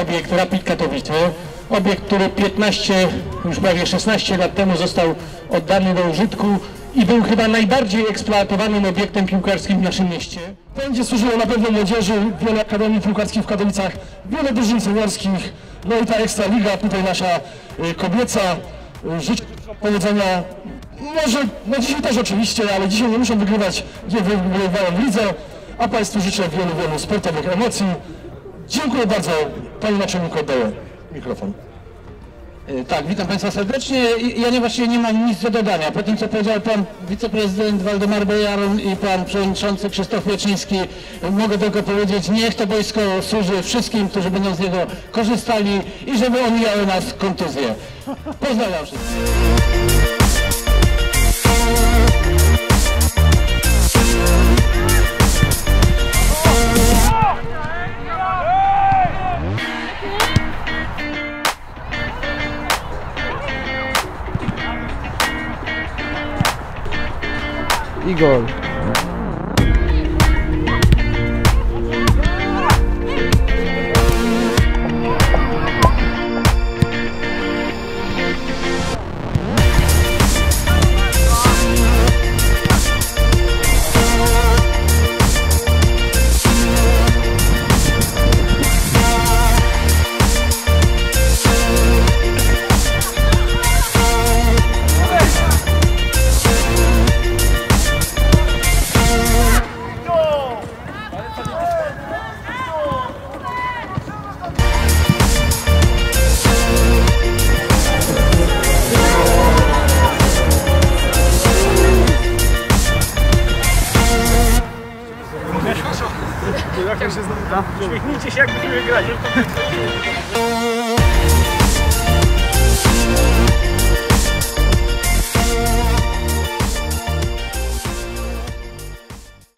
obiekt Rapid Katowice. Obiekt, który 15, już prawie 16 lat temu został oddany do użytku i był chyba najbardziej eksploatowanym obiektem piłkarskim w naszym mieście. Będzie służyło na pewno młodzieży, wiele akademii piłkarskich w Katowicach, wiele drużyn seniorskich, no i ta Ekstraliga, tutaj nasza y, kobieca. Y, Życzę powodzenia, może, no dzisiaj też oczywiście, ale dzisiaj nie muszą wygrywać, gdzie wygrywają w lidze, a Państwu życzę wielu, wielu sportowych emocji. Dziękuję bardzo. Panie Naczelniku oddaję mikrofon. E, Tak, witam Państwa serdecznie. Ja nie, właściwie nie mam nic do dodania. Po tym, co powiedział Pan Wiceprezydent Waldemar Bejaron i Pan Przewodniczący Krzysztof Pieczyński, e, mogę tylko powiedzieć, niech to wojsko służy wszystkim, którzy będą z niego korzystali i żeby omijały nas kontuzje. Pozdrawiam wszystkich. e gol. Igor. Uśmiechnijcie się, jak będziemy grać.